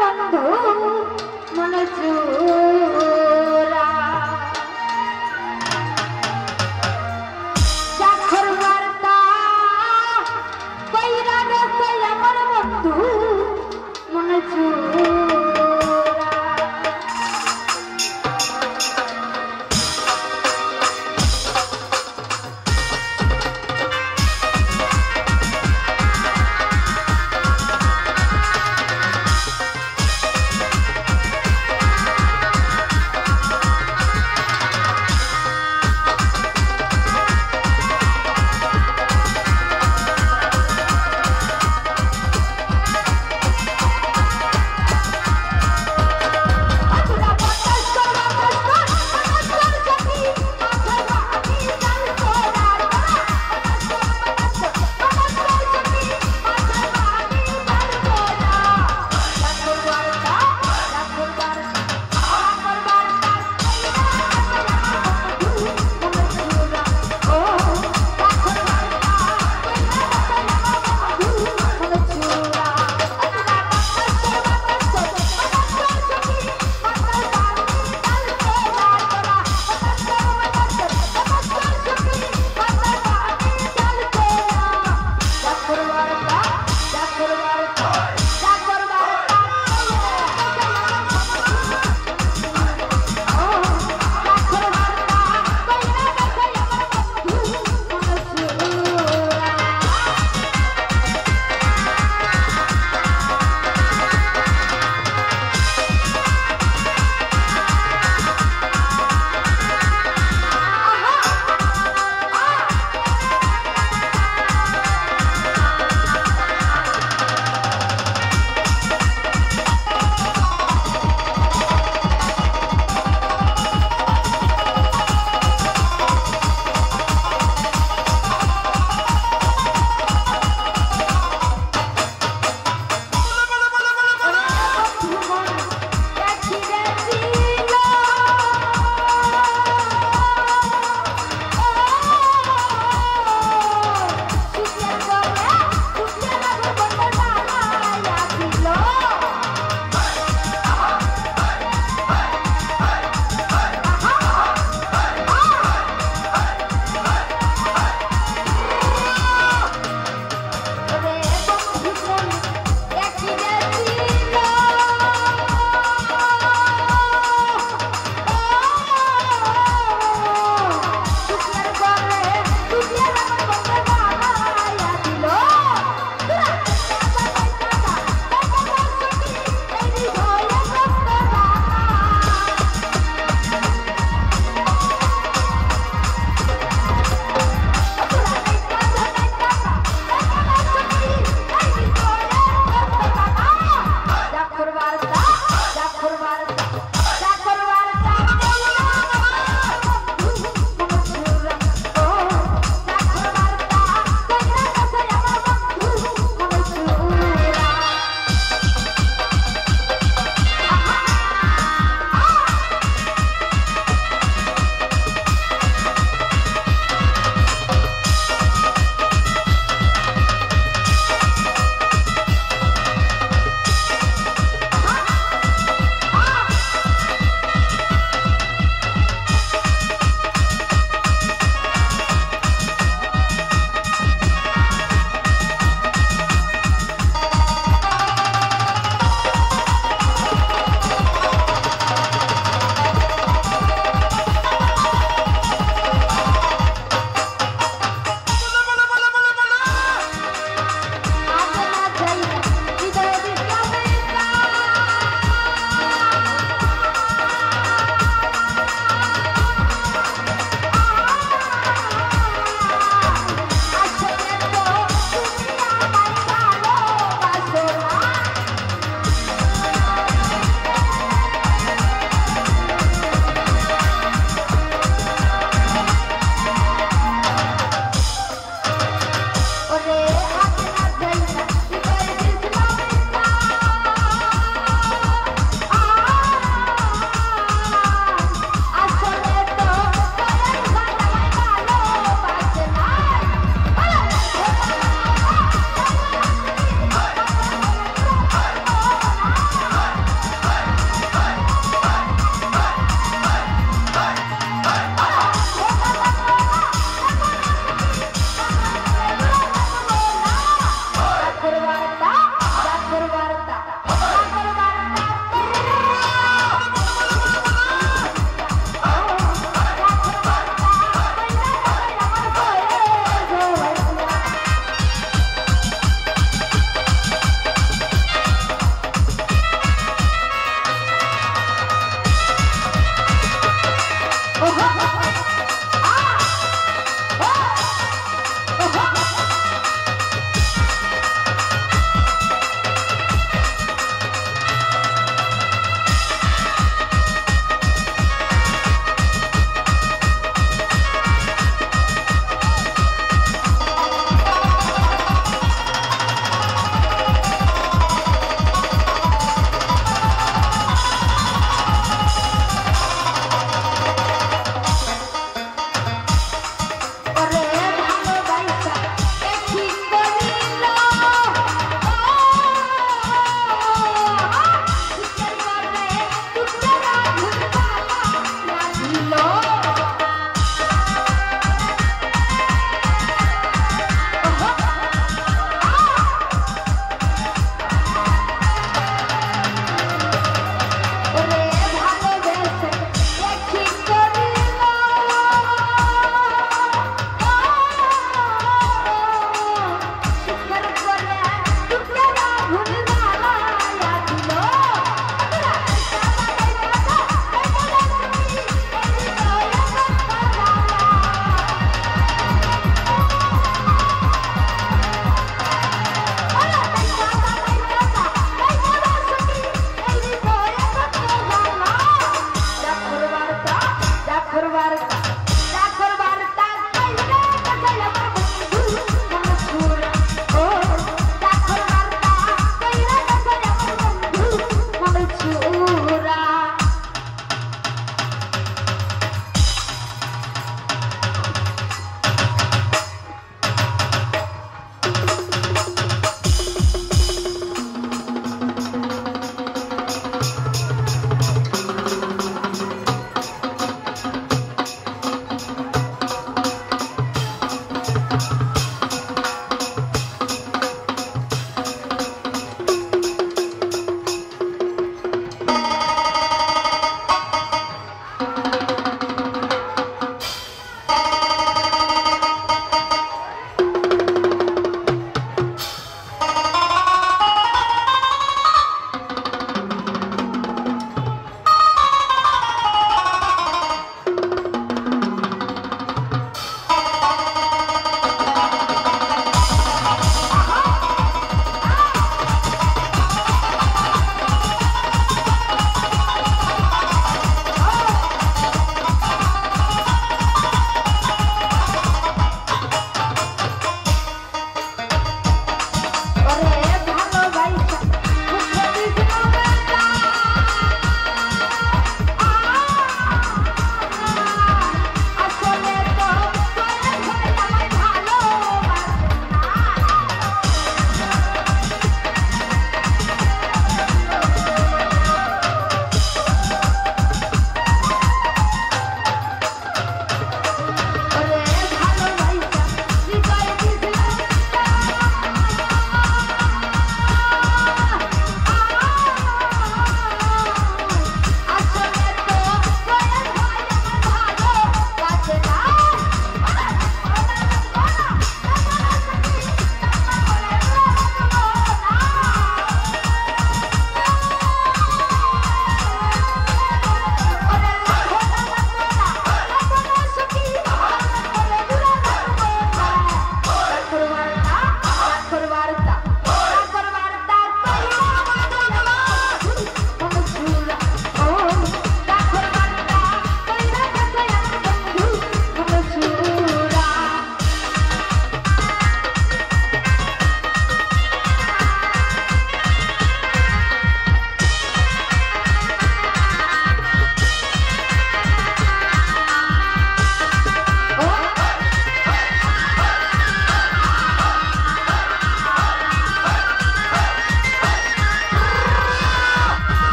বন্ধু মনে